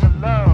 to love.